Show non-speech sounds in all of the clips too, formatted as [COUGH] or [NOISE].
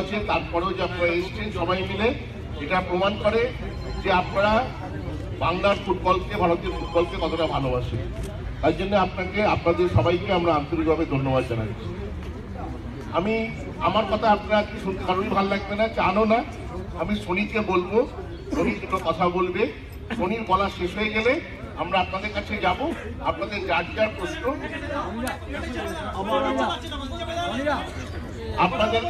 আছে, তারপরেও যে আপনারা এসেছেন সবাই মিলে এটা প্রমাণ করে যে আপনারা বাংলার ফুটবলকে, ভারতীয় ফুটবলকে কতটা ভালোবাসেন। তাই জন্য আপনাকে, আপনাদের সবাইকে আমরা আন্তরিকভাবে ধন্যবাদ জানাচ্ছি। আমি, আমার কথা আপনারা শুনতে, কারোরই ভালো লাগবে না, জানো না। আমি সোনিকে বলব, সোনি দুটো কথা বলবে। সোনির বলা শেষ হয়ে গেলে আমরা আপনাদের কাছে যাব। আপনাদের যার যার প্রশ্ন। আপনাদের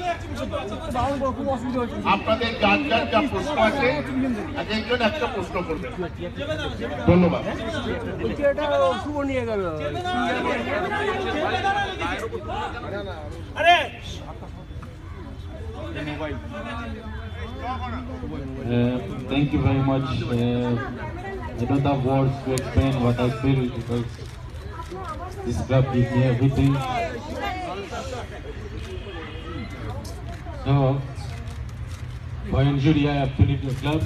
আপনাদের যার যার যা প্রশ্ন আছে এক একজন একটা প্রশ্ন করবেন ধন্যবাদ শুভ নিয়ে গেল Uh, thank you very much. Uh, I don't have words to explain what I feel because this club gives me everything. No. By injury, I have to leave the club.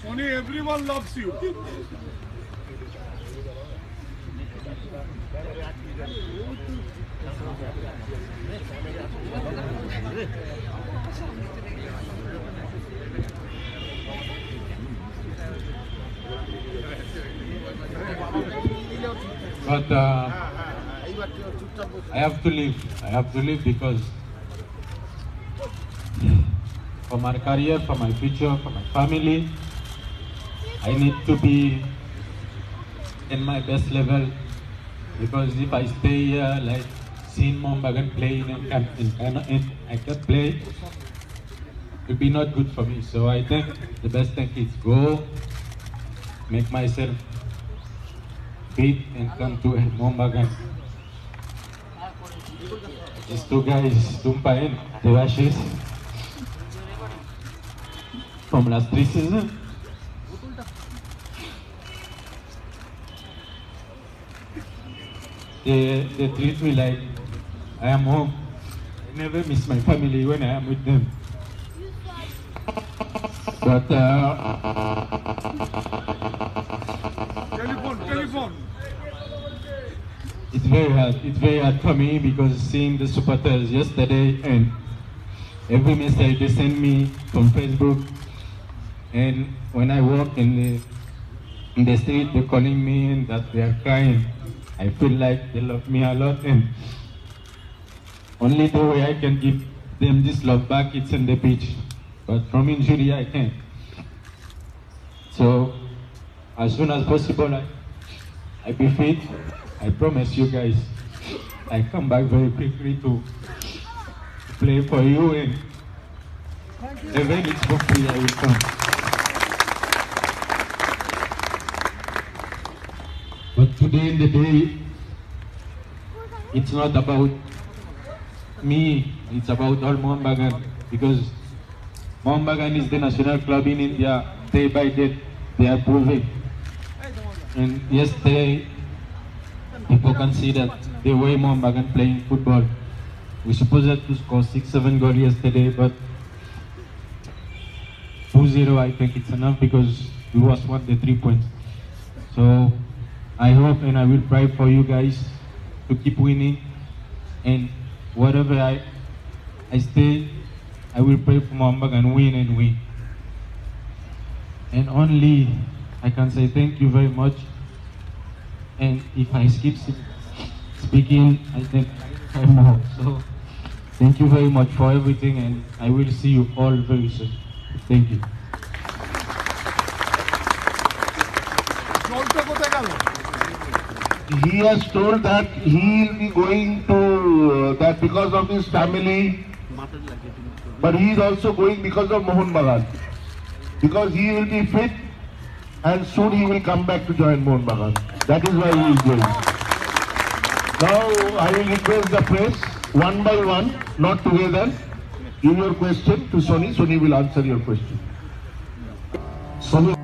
Sony, everyone loves you. [LAUGHS] But uh, I have to leave. I have to leave because for my career, for my future, for my family, I need to be in my best level. Because if I stay here, like seeing Mohun Bagan playing and can in, Ghana, in, I can't play, it will be not good for me. So I think the best thing is go, make myself fit and come to Mohun Bagan. These two guys tumpahin eh? the ashes from last three seasons. They, they treat me like I am home. I never miss my family when I am with them. But uh, Telephone, telephone. It's very hard. It's very hard for me because seeing the supporters yesterday and every message they send me from Facebook, and when I walk in the in the street, they're calling me and that they are crying. I feel like they love me a lot, and only the way I can give them this love back it's in the pitch. But from injury, I can't. So as soon as possible, I I be fit. I promise you guys, I come back very quickly to play for you and even it's for I will come. But today in the day, it's not about me, it's about all Mohun Bagan because Mohun Bagan is the national club in India. Day by day, they are proving. And yesterday, people can see that the way Mohun Bagan playing football. We supposed to score six, seven goals yesterday, but 2-0, I think it's enough because we was won the three points. So I hope and I will pray for you guys to keep winning. And Whatever I, I stay, I will pray for Mambang and win and win. And only I can say thank you very much. And if I skip speaking, I think I more. So thank you very much for everything and I will see you all very soon. Thank you. He has told that he will be going to uh, that because of his family. But he is also going because of Mohun Bagan. Because he will be fit and soon he will come back to join Mohun Bagan. That is why he is going. Now I will request the press one by one not together give your question to Sony. Sony will answer your question. Sony